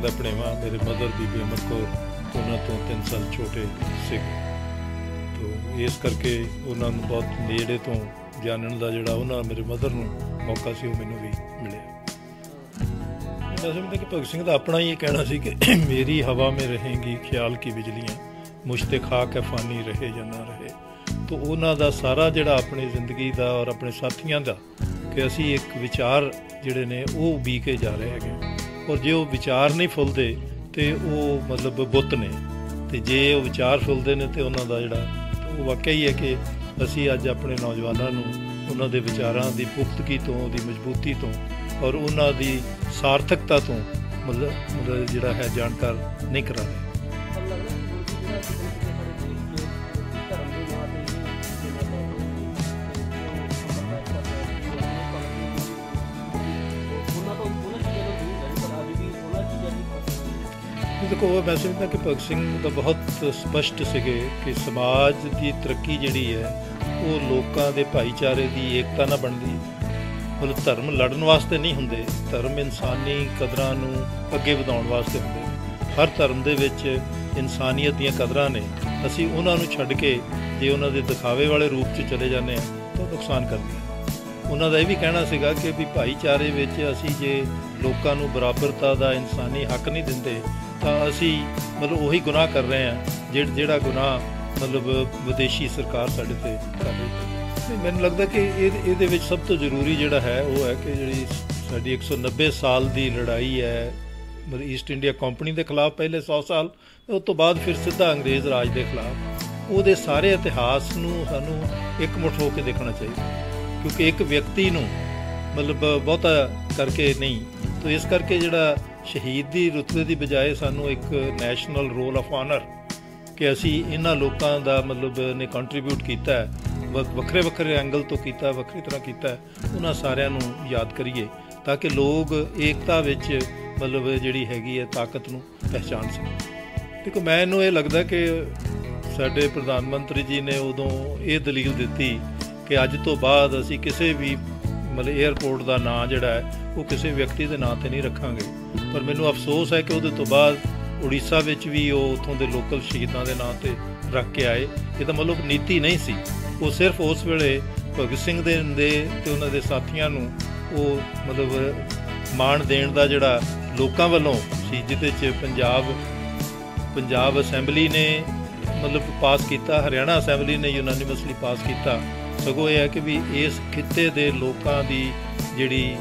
ਦਾ ਭਣੇਵਾ, ਮੇਰੇ ਮਦਰ ਬੀਬੀ ਅਮਰ ਕੌਰ, ਉਹਨਾਂ ਤੋਂ 3 ਸਾਲ ਛੋਟੇ ਸੀ ਤੋਂ ਇਸ ਕਰਕੇ ਉਹਨਾਂ ਨੂੰ ਬਹੁਤ ਨੇੜੇ ਤੋਂ ਜਾਣਨ ਦਾ ਜਿਹੜਾ ਉਹਨਾਂ, ਮੇਰੇ ਮਦਰ ਨੂੰ ਮੌਕਾ ਸੀ, ਉਹ ਮੈਨੂੰ ਵੀ ਮਿਲਿਆ। ਮੈਂ ਸਮਝਦਾ ਕਿ ਭਗਤ ਸਿੰਘ ਦਾ ਆਪਣਾ ਹੀ ਇਹ ਕਹਿਣਾ ਸੀ ਕਿ ਮੇਰੀ ਹਵਾ ਮੇ ਰਹੇਗੀ ਖਿਆਲ ਕੀ ਬਿਜਲੀਆਂ ਮੁਸ਼ਤੇ ਖਾਕ ਹੈ, ਫਾਨੀ ਰਹੇ ਜਾਂ ਨਾ ਰਹੇ। ਤੋਂ ਉਹਨਾਂ ਦਾ ਸਾਰਾ ਜਿਹੜਾ ਆਪਣੀ ਜ਼ਿੰਦਗੀ ਦਾ ਔਰ ਆਪਣੇ ਸਾਥੀਆਂ ਦਾ, ਕਿ ਅਸੀਂ ਇੱਕ ਵਿਚਾਰ ਜਿਹੜੇ ਨੇ, ਉਹ ਵੀ ਕੇ ਜਾ ਰਹੇ ਹੈਗੇ। ਔਰ ਜੇ ਉਹ ਵਿਚਾਰ ਨਹੀਂ ਫੁੱਲਦੇ, ਤੇ ਉਹ ਮਤਲਬ ਬੁੱਤ ਨੇ। ਤੇ ਜੇ ਉਹ ਵਿਚਾਰ ਫੁੱਲਦੇ ਨੇ, ਤੇ ਉਹਨਾਂ ਦਾ ਜਿਹੜਾ ਉਹ ਵਾਕਿਆ ਹੀ ਹੈ ਕਿ ਅਸੀਂ ਅੱਜ ਆਪਣੇ ਨੌਜਵਾਨਾਂ ਨੂੰ ਉਹਨਾਂ ਦੇ ਵਿਚਾਰਾਂ ਦੀ ਪੁਖਤਗੀ ਤੋਂ, ਉਹਦੀ ਮਜ਼ਬੂਤੀ ਤੋਂ ਔਰ ਉਹਨਾਂ ਦੀ ਸਾਰਥਕਤਾ ਤੋਂ ਮਤਲਬ ਜਿਹੜਾ ਹੈ, ਜਾਣਕਾਰ ਨਹੀਂ ਕਰਾ ਰਹੇ। ਦੇਖੋ ਮੈਂ ਸਮਝਦਾ ਕਿ ਭਗਤ ਸਿੰਘ ਦਾ ਬਹੁਤ ਸਪਸ਼ਟ ਸੀਗੇ ਕਿ ਸਮਾਜ ਦੀ ਤਰੱਕੀ ਜਿਹੜੀ ਹੈ, ਉਹ ਲੋਕਾਂ ਦੇ ਭਾਈਚਾਰੇ ਦੀ ਏਕਤਾ ਨਾਲ ਬਣਦੀ ਮਤਲਬ ਧਰਮ ਲੜਨ ਵਾਸਤੇ ਨਹੀਂ ਹੁੰਦੇ, ਧਰਮ ਇਨਸਾਨੀ ਕਦਰਾਂ ਨੂੰ ਅੱਗੇ ਵਧਾਉਣ ਵਾਸਤੇ ਹੁੰਦੇ ਹਰ ਧਰਮ ਦੇ ਵਿੱਚ ਇਨਸਾਨੀਅਤ ਦੀਆਂ ਕਦਰਾਂ ਨੇ। ਅਸੀਂ ਉਹਨਾਂ ਨੂੰ ਛੱਡ ਕੇ ਜੇ ਉਹਨਾਂ ਦੇ ਦਿਖਾਵੇ ਵਾਲੇ ਰੂਪ 'ਚ ਚਲੇ ਜਾਂਦੇ ਆ ਤਾਂ ਨੁਕਸਾਨ ਕਰਦੀਆਂ ਉਹਨਾਂ ਦਾ ਇਹ ਵੀ ਕਹਿਣਾ ਸੀਗਾ ਕਿ ਵੀ ਭਾਈਚਾਰੇ ਵਿੱਚ ਅਸੀਂ ਜੇ ਲੋਕਾਂ ਨੂੰ ਬਰਾਬਰਤਾ ਦਾ ਇਨਸਾਨੀ ਹੱਕ ਨਹੀਂ ਦਿੰਦੇ ਤਾਂ ਅਸੀਂ ਮਤਲਬ ਉਹੀ ਗੁਨਾਹ ਕਰ ਰਹੇ ਹਾਂ ਜਿਹੜਾ ਜਿਹੜਾ ਗੁਨਾਹ ਮਤਲਬ ਵਿਦੇਸ਼ੀ ਸਰਕਾਰ ਸਾਡੇ ਤੇ ਕਰ ਰਹੀ ਹੈ। ਤੇ ਮੈਨੂੰ ਲੱਗਦਾ ਕਿ ਇਹ, ਇਹਦੇ ਵਿੱਚ ਸਭ ਤੋਂ ਜ਼ਰੂਰੀ ਜਿਹੜਾ ਹੈ, ਉਹ ਹੈ ਕਿ ਜਿਹੜੀ ਸਾਡੀ 190 ਸਾਲ ਦੀ ਲੜਾਈ ਹੈ, ਮਤਲਬ ਈਸਟ ਇੰਡੀਆ ਕੰਪਨੀ ਦੇ ਖਿਲਾਫ ਪਹਿਲੇ 100 ਸਾਲ ਉਸ ਤੋਂ ਬਾਅਦ ਫਿਰ ਸਿੱਧਾ ਅੰਗਰੇਜ਼ ਰਾਜ ਦੇ ਖਿਲਾਫ। ਉਹਦੇ ਸਾਰੇ ਇਤਿਹਾਸ ਨੂੰ ਸਾਨੂੰ ਇਕਮੁੱਠ ਹੋ ਕੇ ਦੇਖਣਾ ਚਾਹੀਦਾ, ਕਿਉਂਕਿ ਇੱਕ ਵਿਅਕਤੀ ਨੂੰ ਮਤਲਬ ਬਹੁਤਾ ਕਰਕੇ ਨਹੀਂ, ਤਾਂ ਇਸ ਕਰਕੇ ਜਿਹੜਾ ਸ਼ਹੀਦ ਦੀ ਰੁਤਬੇ ਦੀ ਬਜਾਏ ਸਾਨੂੰ ਇੱਕ ਨੈਸ਼ਨਲ ਰੋਲ ਆਫ ਆਨਰ ਕਿ ਅਸੀਂ ਇਹਨਾਂ ਲੋਕਾਂ ਦਾ ਮਤਲਬ ਨੇ ਕੰਟਰੀਬਿਊਟ ਕੀਤਾ ਹੈ, ਵ- ਵੱਖਰੇ ਵੱਖਰੇ ਐਂਗਲ ਤੋਂ ਕੀਤਾ, ਵੱਖਰੀ ਤਰ੍ਹਾਂ ਕੀਤਾ ਉਹਨਾਂ ਸਾਰਿਆਂ ਨੂੰ ਯਾਦ ਕਰੀਏ ਤਾਂ ਕਿ ਲੋਕ ਏਕਤਾ ਵਿੱਚ ਮਤਲਬ ਜਿਹੜੀ ਹੈਗੀ ਹੈ ਤਾਕਤ ਨੂੰ ਪਹਿਚਾਨ ਸਕਣ। ਦੇਖੋ, ਮੈਨੂੰ ਇਹ ਲੱਗਦਾ ਕਿ ਸਾਡੇ ਪ੍ਰਧਾਨ ਮੰਤਰੀ ਜੀ ਨੇ ਉਦੋਂ ਇਹ ਦਲੀਲ ਦਿੱਤੀ ਕਿ ਅੱਜ ਤੋਂ ਬਾਅਦ ਅਸੀਂ ਕਿਸੇ ਵੀ ਮਤਲਬ 에ਅਰਪੋਰਟ ਦਾ ਨਾਂ ਜਿਹੜਾ ਹੈ, ਉਹ ਕਿਸੇ ਵਿਅਕਤੀ ਦੇ ਨਾਂ ਤੇ ਨਹੀਂ ਰੱਖਾਂਗੇ। ਪਰ ਮੈਨੂੰ ਅਫਸੋਸ ਹੈ ਕਿ ਉਹਦੇ ਤੋਂ ਬਾਅਦ ਉੜੀਸਾ ਵਿੱਚ ਵੀ ਉਹ ਉਥੋਂ ਦੇ ਲੋਕਲ ਸ਼ਹੀਦਾਂ ਦੇ ਨਾਂ ਤੇ ਰੱਖ ਕੇ ਆਏ। ਇਹ ਤਾਂ ਮਤਲਬ ਨੀਤੀ ਨਹੀਂ ਸੀ। ਉਹ ਸਿਰਫ ਉਸ ਵੇਲੇ ਭਗਤ ਸਿੰਘ ਦੇ ਦੇ ਤੇ ਉਹਨਾਂ ਦੇ ਸਾਥੀਆਂ ਨੂੰ ਉਹ ਮਤਲਬ ਮਾਣ ਦੇਣ ਦਾ ਜਿਹੜਾ ਲੋਕਾਂ ਵੱਲੋਂ ਸੀ ਜਿਹਦੇ ਚ ਪੰਜਾਬ ਪੰਜਾਬ ਅਸੈਂਬਲੀ ਨੇ ਮਤਲਬ ਪਾਸ ਕੀਤਾ ਹਰਿਆਣਾ ਅਸੈਂਬਲੀ ਨੇ ਯੂਨਾਨੀਮਸਲੀ ਪਾਸ ਕੀਤਾ। ਸਗੋਂ ਇਹ ਹੈ ਕਿ ਵੀ ਇਸ ਖਿੱਤੇ ਦੇ ਲੋਕਾਂ ਦੀ ਜਿਹੜੀ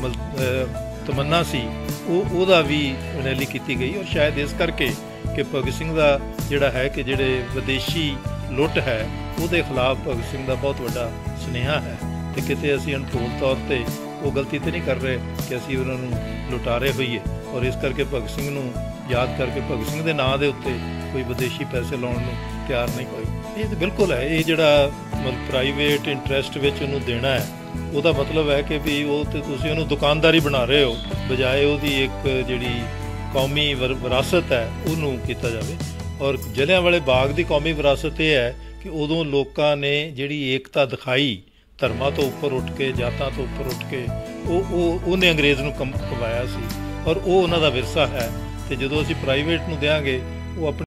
ਮਤਲਬ, ਤਮੰਨਾ ਸੀ, ਉਹ, ਉਹਦਾ ਵੀ ਰੈਲੀ ਕੀਤੀ ਗਈ। ਔਰ ਸ਼ਾਇਦ ਇਸ ਕਰਕੇ ਕਿ ਭਗਤ ਸਿੰਘ ਦਾ ਜਿਹੜਾ ਹੈ ਕਿ ਜਿਹੜੇ ਵਿਦੇਸ਼ੀ ਲੁੱਟ ਹੈ, ਉਹਦੇ ਖਿਲਾਫ ਭਗਤ ਸਿੰਘ ਦਾ ਬਹੁਤ ਵੱਡਾ ਸੁਨੇਹਾ ਹੈ ਤੇ ਕਿਤੇ ਅਸੀਂ ਅਨੁਕੂਲ ਤੌਰ ਤੇ ਉਹ ਗਲਤੀ ਤੇ ਨਹੀਂ ਕਰ ਰਹੇ ਕਿ ਅਸੀਂ ਉਹਨਾਂ ਨੂੰ ਲੁਟਾਰੇ ਹੋਈਏ। ਔਰ ਇਸ ਕਰਕੇ ਭਗਤ ਸਿੰਘ ਨੂੰ ਯਾਦ ਕਰਕੇ ਭਗਤ ਸਿੰਘ ਦੇ ਨਾਂ ਦੇ ਉੱਤੇ ਕੋਈ ਵਿਦੇਸ਼ੀ ਪੈਸੇ ਲਾਉਣ ਨੂੰ ਤਿਆਰ ਨਹੀਂ ਹੋਏ। ਇਹ ਤਾਂ ਬਿਲਕੁਲ ਹੈ, ਇਹ ਜਿਹੜਾ ਮਤਲਬ ਪ੍ਰਾਈਵੇਟ ਇੰਟਰਸਟ ਵਿੱਚ ਉਹਨੂੰ ਦੇਣਾ ਹੈ ਉਹਦਾ ਮਤਲਬ ਹੈ ਕਿ ਵੀ ਉਹ ਤੇ ਤੁਸੀਂ ਉਹਨੂੰ ਦੁਕਾਨਦਾਰੀ ਬਣਾ ਰਹੇ ਹੋ, ਬਜਾਏ ਉਹਦੀ ਇੱਕ ਜਿਹੜੀ ਕੌਮੀ ਵਿਰਾਸਤ ਹੈ, ਉਹਨੂੰ ਕੀਤਾ ਜਾਵੇ। ਔਰ ਜਲਿਆਂ ਵਾਲੇ ਬਾਗ ਦੀ ਕੌਮੀ ਵਿਰਾਸਤ ਇਹ ਹੈ ਕਿ ਉਦੋਂ ਲੋਕਾਂ ਨੇ ਜਿਹੜੀ ਏਕਤਾ ਦਿਖਾਈ, ਧਰਮਾਂ ਤੋਂ ਉੱਪਰ ਉੱਠ ਕੇ, ਜਾਤਾਂ ਤੋਂ ਉੱਪਰ ਉੱਠ ਕੇ, ਉਹ ਉਹ, ਉਹਨੇ ਅੰਗਰੇਜ਼ ਨੂੰ ਕਮ- ਕਮਾਇਆ ਸੀ। ਔਰ ਉਹ ਉਹਨਾਂ ਦਾ ਵਿਰਸਾ ਹੈ ਤੇ ਜਦੋਂ ਅਸੀਂ ਪ੍ਰਾਈਵੇਟ ਨੂੰ ਦੇਾਂਗੇ ਉਹ ਆਪਣੀ